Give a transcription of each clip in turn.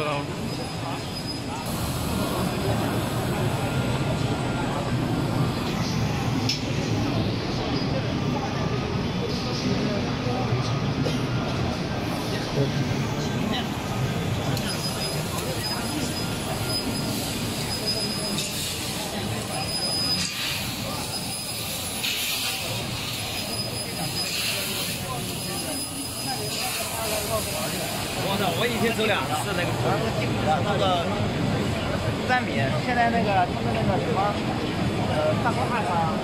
around. Thank you. 我操！我一天走两次那个。那个三米，现在那个他们那个什么，呃，大锅饭啊，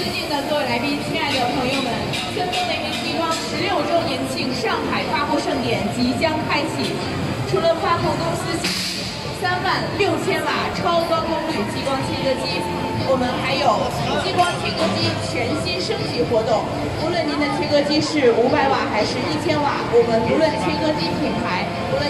尊敬的各位来宾，亲爱的朋友们，森东雷鸣激光十六周年庆上海发布盛典即将开启。除了发布公司三万六千瓦超高功率激光切割机，我们还有激光切割机全新升级活动。无论您的切割机是五百瓦还是一千瓦，我们无论切割机品牌，无论